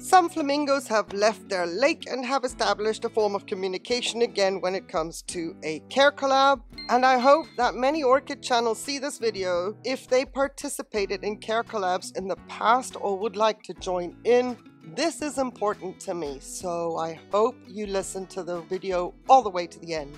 Some flamingos have left their lake and have established a form of communication again when it comes to a care collab. And I hope that many orchid channels see this video if they participated in care collabs in the past or would like to join in. This is important to me, so I hope you listen to the video all the way to the end.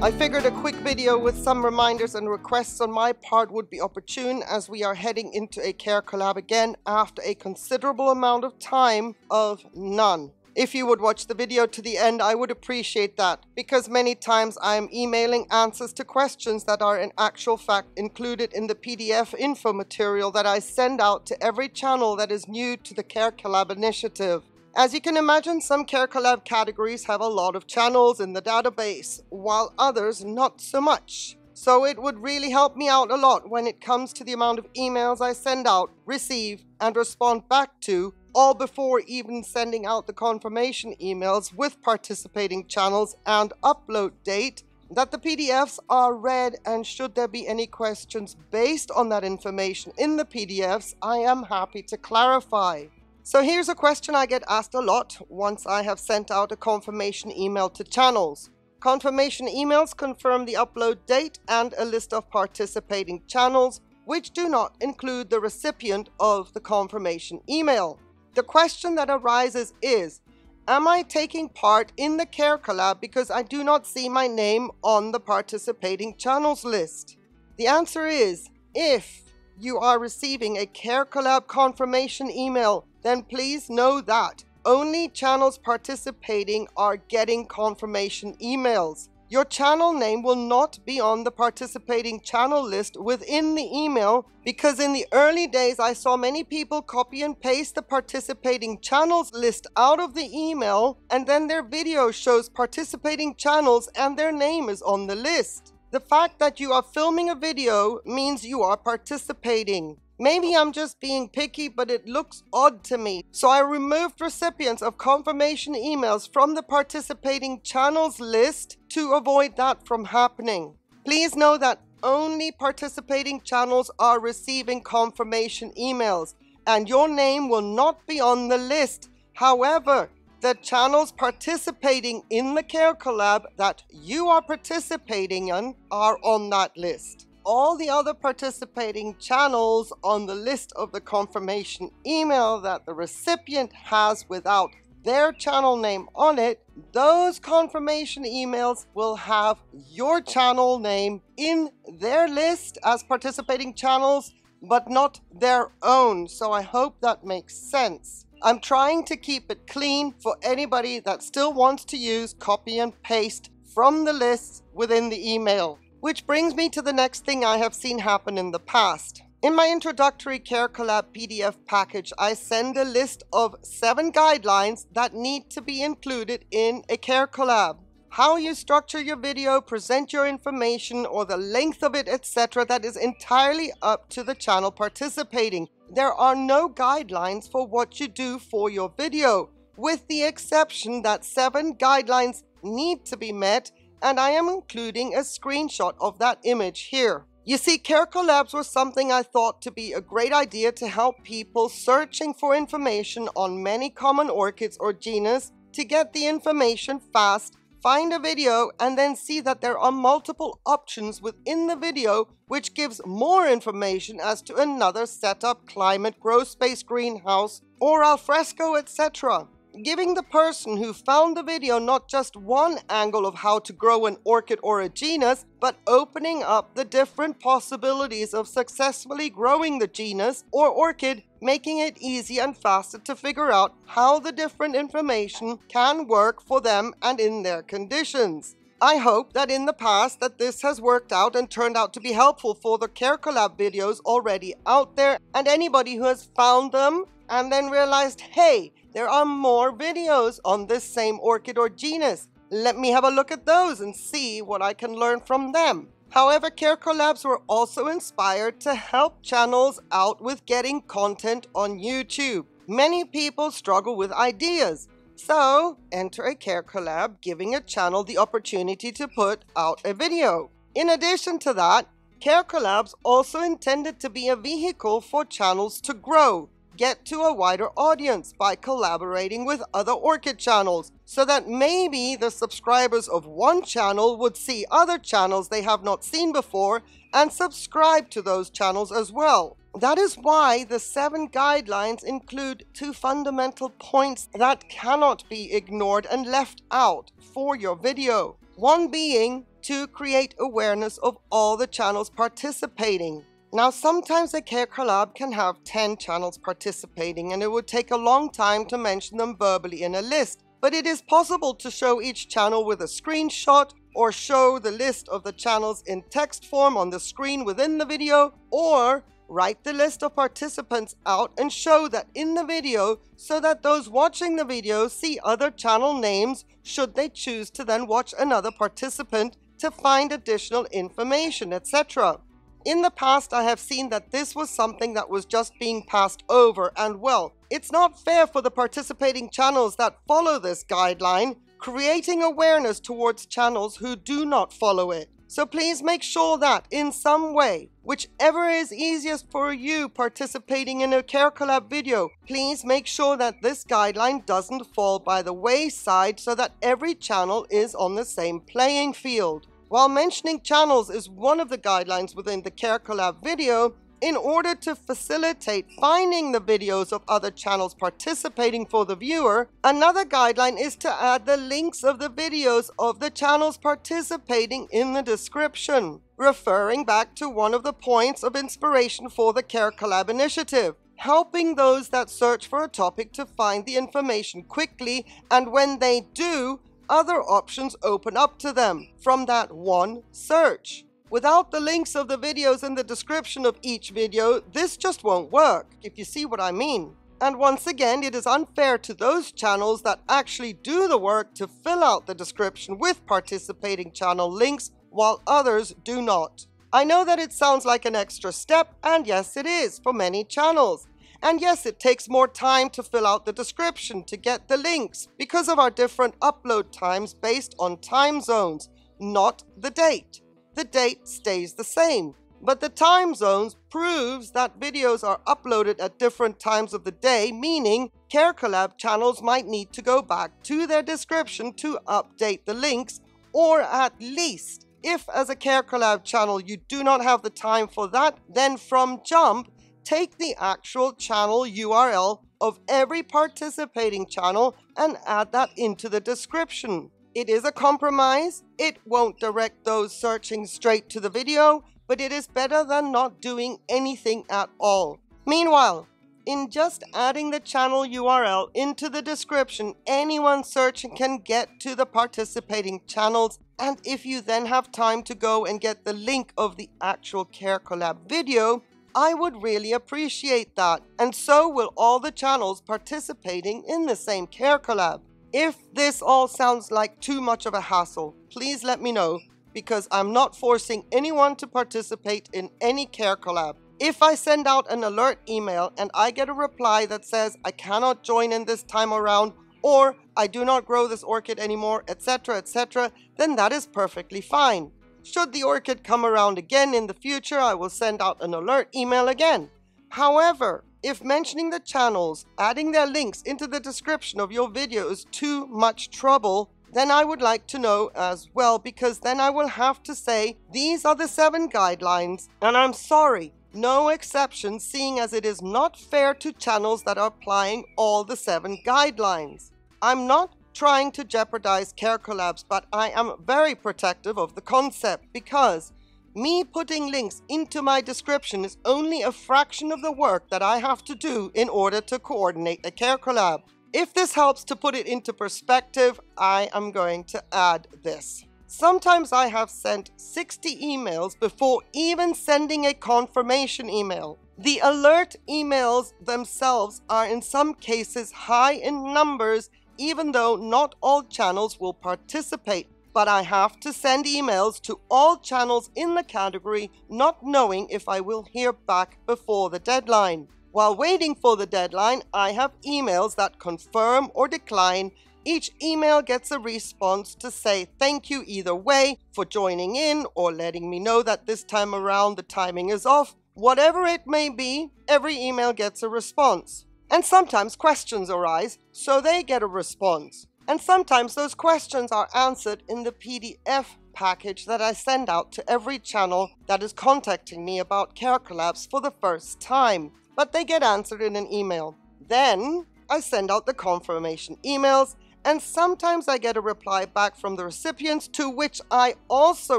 I figured a quick video with some reminders and requests on my part would be opportune as we are heading into a care collab again after a considerable amount of time of none. If you would watch the video to the end, I would appreciate that because many times I am emailing answers to questions that are in actual fact included in the PDF info material that I send out to every channel that is new to the Care Collab initiative. As you can imagine, some Care Collab categories have a lot of channels in the database, while others not so much. So it would really help me out a lot when it comes to the amount of emails I send out, receive, and respond back to, all before even sending out the confirmation emails with participating channels and upload date, that the PDFs are read and should there be any questions based on that information in the PDFs, I am happy to clarify. So here's a question I get asked a lot once I have sent out a confirmation email to channels. Confirmation emails confirm the upload date and a list of participating channels, which do not include the recipient of the confirmation email. The question that arises is, am I taking part in the Care Collab because I do not see my name on the participating channels list? The answer is, if you are receiving a Care Collab confirmation email then please know that only channels participating are getting confirmation emails. Your channel name will not be on the participating channel list within the email because in the early days I saw many people copy and paste the participating channels list out of the email and then their video shows participating channels and their name is on the list. The fact that you are filming a video means you are participating. Maybe I'm just being picky, but it looks odd to me. So I removed recipients of confirmation emails from the participating channels list to avoid that from happening. Please know that only participating channels are receiving confirmation emails and your name will not be on the list. However, the channels participating in the Care Collab that you are participating in are on that list all the other participating channels on the list of the confirmation email that the recipient has without their channel name on it, those confirmation emails will have your channel name in their list as participating channels, but not their own. So I hope that makes sense. I'm trying to keep it clean for anybody that still wants to use copy and paste from the lists within the email. Which brings me to the next thing I have seen happen in the past. In my introductory Care Collab PDF package, I send a list of seven guidelines that need to be included in a Care Collab. How you structure your video, present your information, or the length of it, etc. that is entirely up to the channel participating. There are no guidelines for what you do for your video, with the exception that seven guidelines need to be met and I am including a screenshot of that image here. You see, Care Collabs was something I thought to be a great idea to help people searching for information on many common orchids or genus to get the information fast, find a video, and then see that there are multiple options within the video which gives more information as to another setup, climate, grow space, greenhouse, or alfresco, etc giving the person who found the video not just one angle of how to grow an orchid or a genus, but opening up the different possibilities of successfully growing the genus or orchid, making it easy and faster to figure out how the different information can work for them and in their conditions. I hope that in the past that this has worked out and turned out to be helpful for the Care Collab videos already out there and anybody who has found them and then realized, hey, there are more videos on this same orchid or genus. Let me have a look at those and see what I can learn from them. However, Care Collabs were also inspired to help channels out with getting content on YouTube. Many people struggle with ideas, so enter a Care Collab giving a channel the opportunity to put out a video. In addition to that, Care Collabs also intended to be a vehicle for channels to grow, get to a wider audience by collaborating with other Orchid channels, so that maybe the subscribers of one channel would see other channels they have not seen before and subscribe to those channels as well. That is why the seven guidelines include two fundamental points that cannot be ignored and left out for your video. One being to create awareness of all the channels participating. Now, sometimes a care collab can have 10 channels participating and it would take a long time to mention them verbally in a list, but it is possible to show each channel with a screenshot or show the list of the channels in text form on the screen within the video, or write the list of participants out and show that in the video so that those watching the video see other channel names should they choose to then watch another participant to find additional information, etc. In the past, I have seen that this was something that was just being passed over, and well, it's not fair for the participating channels that follow this guideline, creating awareness towards channels who do not follow it. So please make sure that, in some way, whichever is easiest for you participating in a Care Collab video, please make sure that this guideline doesn't fall by the wayside so that every channel is on the same playing field. While mentioning channels is one of the guidelines within the Care Collab video, in order to facilitate finding the videos of other channels participating for the viewer, another guideline is to add the links of the videos of the channels participating in the description, referring back to one of the points of inspiration for the Care Collab initiative helping those that search for a topic to find the information quickly, and when they do, other options open up to them from that one search. Without the links of the videos in the description of each video, this just won't work, if you see what I mean. And once again, it is unfair to those channels that actually do the work to fill out the description with participating channel links, while others do not. I know that it sounds like an extra step, and yes it is for many channels. And yes, it takes more time to fill out the description to get the links because of our different upload times based on time zones, not the date. The date stays the same, but the time zones proves that videos are uploaded at different times of the day, meaning Care Collab channels might need to go back to their description to update the links, or at least, if as a Care Collab channel you do not have the time for that, then from jump, take the actual channel URL of every participating channel and add that into the description. It is a compromise. It won't direct those searching straight to the video, but it is better than not doing anything at all. Meanwhile, in just adding the channel URL into the description, anyone searching can get to the participating channels. And if you then have time to go and get the link of the actual Care Collab video, I would really appreciate that, and so will all the channels participating in the same Care Collab. If this all sounds like too much of a hassle, please let me know, because I'm not forcing anyone to participate in any Care Collab. If I send out an alert email and I get a reply that says I cannot join in this time around, or I do not grow this orchid anymore, etc., etc., then that is perfectly fine. Should the orchid come around again in the future, I will send out an alert email again. However, if mentioning the channels, adding their links into the description of your video is too much trouble, then I would like to know as well because then I will have to say these are the seven guidelines and I'm sorry, no exceptions seeing as it is not fair to channels that are applying all the seven guidelines. I'm not trying to jeopardize Care Collabs, but I am very protective of the concept because me putting links into my description is only a fraction of the work that I have to do in order to coordinate a Care Collab. If this helps to put it into perspective, I am going to add this. Sometimes I have sent 60 emails before even sending a confirmation email. The alert emails themselves are in some cases high in numbers even though not all channels will participate. But I have to send emails to all channels in the category, not knowing if I will hear back before the deadline. While waiting for the deadline, I have emails that confirm or decline, Each email gets a response to say thank you either way for joining in or letting me know that this time around the timing is off. Whatever it may be, every email gets a response. And sometimes questions arise, so they get a response. And sometimes those questions are answered in the PDF package that I send out to every channel that is contacting me about Care Collabs for the first time. But they get answered in an email. Then I send out the confirmation emails, and sometimes I get a reply back from the recipients to which I also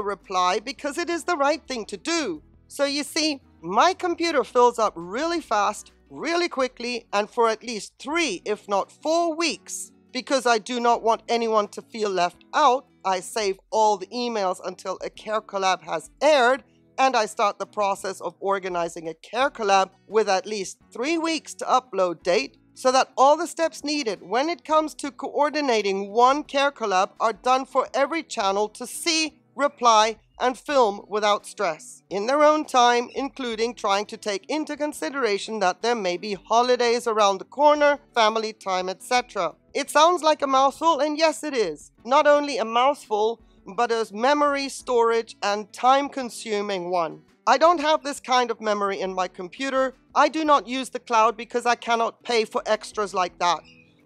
reply because it is the right thing to do. So you see, my computer fills up really fast, really quickly, and for at least three, if not four weeks. Because I do not want anyone to feel left out, I save all the emails until a Care Collab has aired and I start the process of organizing a Care Collab with at least three weeks to upload date so that all the steps needed when it comes to coordinating one care collab are done for every channel to see, reply, and film without stress, in their own time, including trying to take into consideration that there may be holidays around the corner, family time, etc. It sounds like a mouthful, and yes, it is. Not only a mouthful, but a memory storage and time consuming one. I don't have this kind of memory in my computer. I do not use the cloud because I cannot pay for extras like that.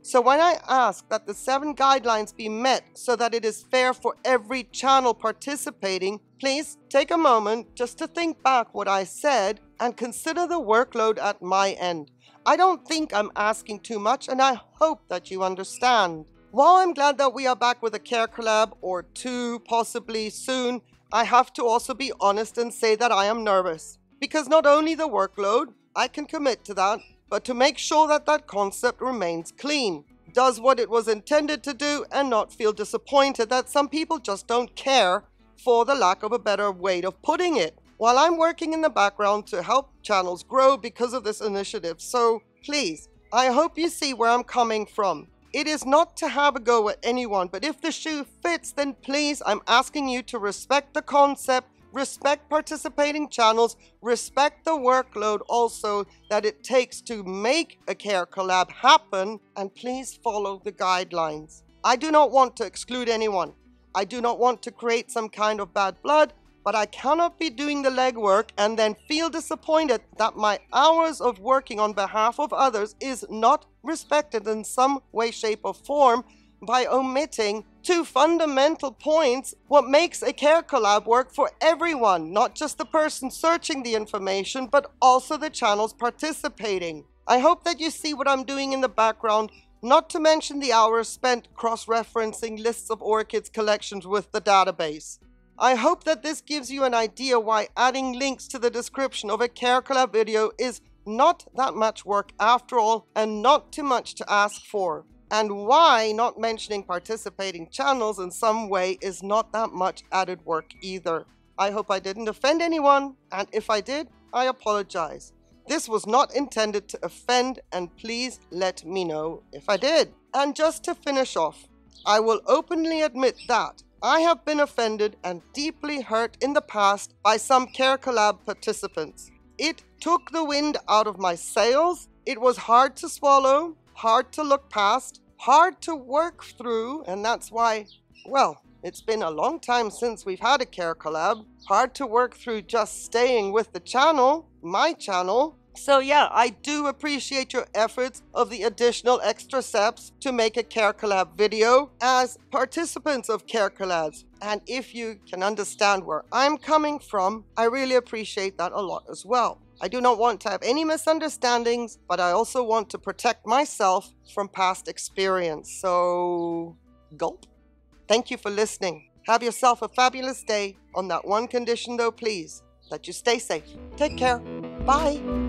So when I ask that the seven guidelines be met so that it is fair for every channel participating, please take a moment just to think back what I said and consider the workload at my end. I don't think I'm asking too much and I hope that you understand. While I'm glad that we are back with a care collab or two possibly soon, I have to also be honest and say that I am nervous. Because not only the workload, I can commit to that, but to make sure that that concept remains clean, does what it was intended to do, and not feel disappointed that some people just don't care, for the lack of a better way of putting it. While I'm working in the background to help channels grow because of this initiative, so please, I hope you see where I'm coming from. It is not to have a go at anyone, but if the shoe fits, then please, I'm asking you to respect the concept, respect participating channels, respect the workload also that it takes to make a care collab happen, and please follow the guidelines. I do not want to exclude anyone. I do not want to create some kind of bad blood but I cannot be doing the legwork and then feel disappointed that my hours of working on behalf of others is not respected in some way, shape, or form by omitting two fundamental points what makes a care collab work for everyone, not just the person searching the information, but also the channels participating. I hope that you see what I'm doing in the background, not to mention the hours spent cross-referencing lists of orchids collections with the database. I hope that this gives you an idea why adding links to the description of a Care Collab video is not that much work after all and not too much to ask for. And why not mentioning participating channels in some way is not that much added work either. I hope I didn't offend anyone, and if I did, I apologize. This was not intended to offend, and please let me know if I did. And just to finish off, I will openly admit that I have been offended and deeply hurt in the past by some Care Collab participants. It took the wind out of my sails. It was hard to swallow, hard to look past, hard to work through, and that's why, well, it's been a long time since we've had a Care Collab. Hard to work through just staying with the channel, my channel, so yeah, I do appreciate your efforts of the additional extra steps to make a Care Collab video as participants of Care Collabs. And if you can understand where I'm coming from, I really appreciate that a lot as well. I do not want to have any misunderstandings, but I also want to protect myself from past experience. So, gulp. Thank you for listening. Have yourself a fabulous day. On that one condition though, please, that you stay safe. Take care. Bye.